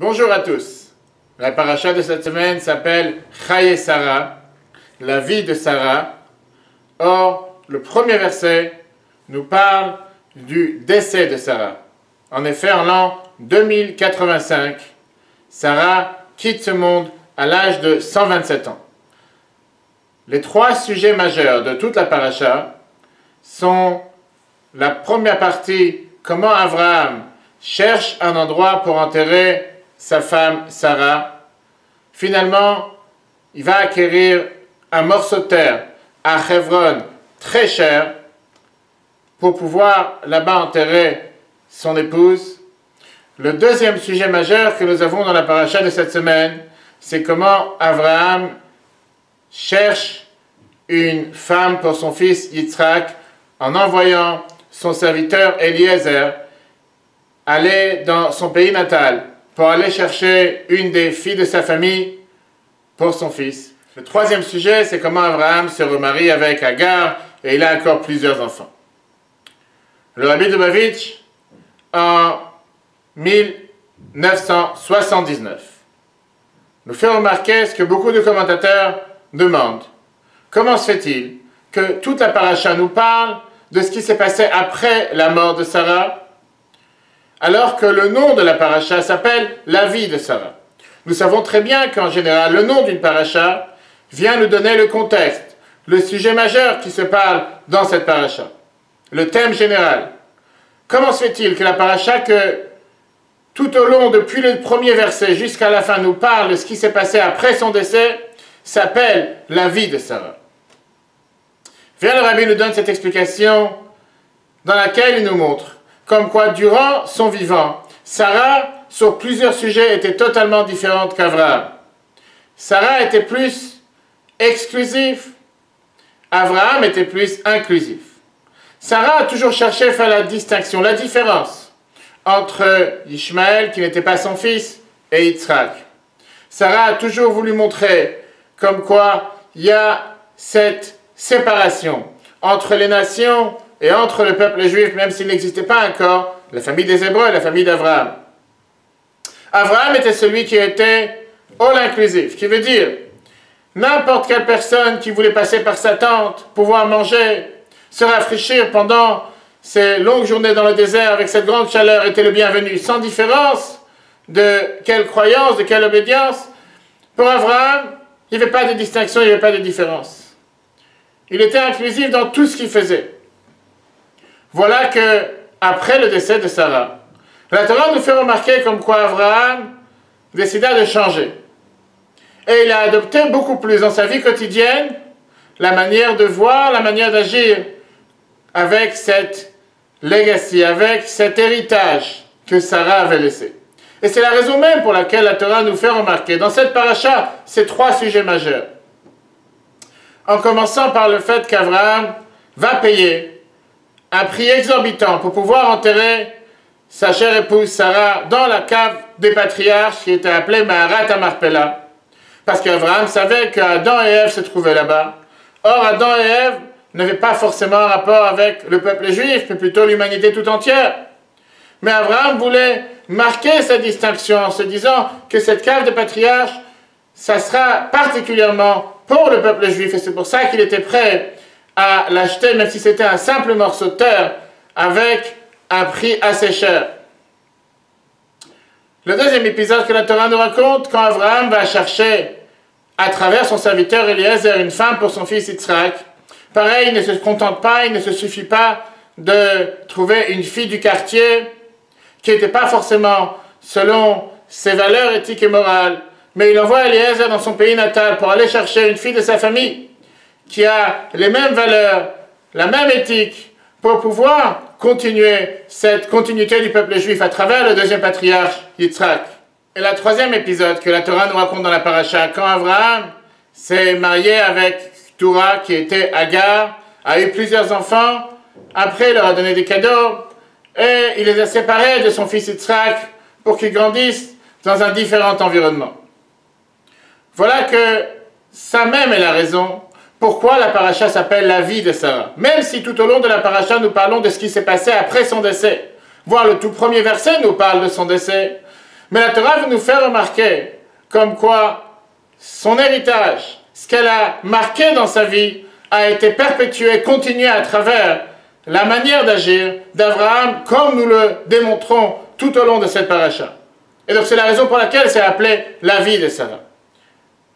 Bonjour à tous. La paracha de cette semaine s'appelle Chaye Sarah, la vie de Sarah. Or, le premier verset nous parle du décès de Sarah. En effet, en l'an 2085, Sarah quitte ce monde à l'âge de 127 ans. Les trois sujets majeurs de toute la paracha sont la première partie, comment Abraham cherche un endroit pour enterrer sa femme Sarah. Finalement, il va acquérir un morceau de terre à Hebron très cher pour pouvoir là-bas enterrer son épouse. Le deuxième sujet majeur que nous avons dans la paracha de cette semaine, c'est comment Abraham cherche une femme pour son fils Yitzhak en envoyant son serviteur Eliezer aller dans son pays natal pour aller chercher une des filles de sa famille pour son fils. Le troisième sujet, c'est comment Abraham se remarie avec Agar et il a encore plusieurs enfants. Le rabbi Dubavitch, en 1979, nous fait remarquer ce que beaucoup de commentateurs demandent. Comment se fait-il que toute la paracha nous parle de ce qui s'est passé après la mort de Sarah? Alors que le nom de la paracha s'appelle la vie de Sarah. Nous savons très bien qu'en général, le nom d'une paracha vient nous donner le contexte, le sujet majeur qui se parle dans cette paracha, le thème général. Comment se fait-il que la paracha que tout au long, depuis le premier verset jusqu'à la fin, nous parle de ce qui s'est passé après son décès, s'appelle la vie de Sarah Viens le rabbi nous donne cette explication dans laquelle il nous montre comme quoi durant son vivant, Sarah, sur plusieurs sujets, était totalement différente qu'Avraham. Sarah était plus exclusif, Abraham était plus inclusif. Sarah a toujours cherché à faire la distinction, la différence entre Ishmaël, qui n'était pas son fils, et Yitzhak. Sarah a toujours voulu montrer comme quoi il y a cette séparation entre les nations et entre le peuple juif, même s'il n'existait pas encore, la famille des Hébreux et la famille d'Abraham. Abraham était celui qui était all inclusif, qui veut dire n'importe quelle personne qui voulait passer par sa tente, pouvoir manger, se rafraîchir pendant ces longues journées dans le désert avec cette grande chaleur était le bienvenu, sans différence de quelle croyance, de quelle obédience. Pour Abraham, il n'y avait pas de distinction, il n'y avait pas de différence. Il était inclusif dans tout ce qu'il faisait. Voilà que, après le décès de Sarah, la Torah nous fait remarquer comme quoi Abraham décida de changer. Et il a adopté beaucoup plus dans sa vie quotidienne la manière de voir, la manière d'agir avec cette legacy, avec cet héritage que Sarah avait laissé. Et c'est la raison même pour laquelle la Torah nous fait remarquer dans cette paracha ces trois sujets majeurs. En commençant par le fait qu'Abraham va payer un prix exorbitant pour pouvoir enterrer sa chère épouse Sarah dans la cave des patriarches qui était appelée Maharat Amarpella. Parce qu'Abraham savait qu'Adam et Ève se trouvaient là-bas. Or, Adam et Ève n'avaient pas forcément un rapport avec le peuple juif, mais plutôt l'humanité tout entière. Mais Abraham voulait marquer sa distinction en se disant que cette cave des patriarches, ça sera particulièrement pour le peuple juif. Et c'est pour ça qu'il était prêt à l'acheter, même si c'était un simple morceau de terre, avec un prix assez cher. Le deuxième épisode que la Torah nous raconte, quand Abraham va chercher à travers son serviteur Eliezer une femme pour son fils Yitzhak, pareil, il ne se contente pas, il ne se suffit pas de trouver une fille du quartier qui n'était pas forcément selon ses valeurs éthiques et morales, mais il envoie Eliezer dans son pays natal pour aller chercher une fille de sa famille qui a les mêmes valeurs, la même éthique, pour pouvoir continuer cette continuité du peuple juif à travers le deuxième patriarche, Yitzhak. Et le troisième épisode que la Torah nous raconte dans la paracha, quand Abraham s'est marié avec Toura, qui était Agar, a eu plusieurs enfants, après il leur a donné des cadeaux, et il les a séparés de son fils Yitzhak pour qu'ils grandissent dans un différent environnement. Voilà que ça même est la raison pourquoi la paracha s'appelle la vie de Sarah? Même si tout au long de la paracha nous parlons de ce qui s'est passé après son décès. Voir le tout premier verset nous parle de son décès. Mais la Torah veut nous faire remarquer comme quoi son héritage, ce qu'elle a marqué dans sa vie, a été perpétué, continué à travers la manière d'agir d'Abraham, comme nous le démontrons tout au long de cette paracha. Et donc c'est la raison pour laquelle c'est appelé la vie de Sarah.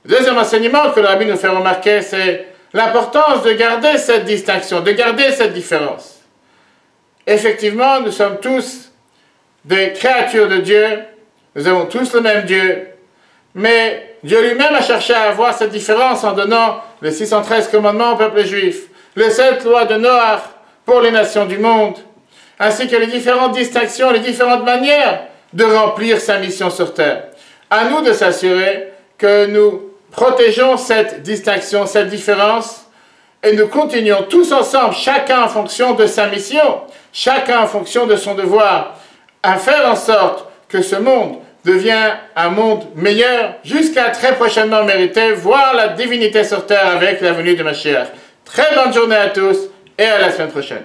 Deuxième enseignement que le rabbi nous fait remarquer, c'est l'importance de garder cette distinction, de garder cette différence. Effectivement, nous sommes tous des créatures de Dieu, nous avons tous le même Dieu, mais Dieu lui-même a cherché à avoir cette différence en donnant les 613 commandements au peuple juif, les sept lois de Noach pour les nations du monde, ainsi que les différentes distinctions, les différentes manières de remplir sa mission sur terre. À nous de s'assurer que nous protégeons cette distinction, cette différence, et nous continuons tous ensemble, chacun en fonction de sa mission, chacun en fonction de son devoir, à faire en sorte que ce monde devient un monde meilleur jusqu'à très prochainement mériter voir la divinité sur terre avec la venue de Mashiach. Très bonne journée à tous et à la semaine prochaine.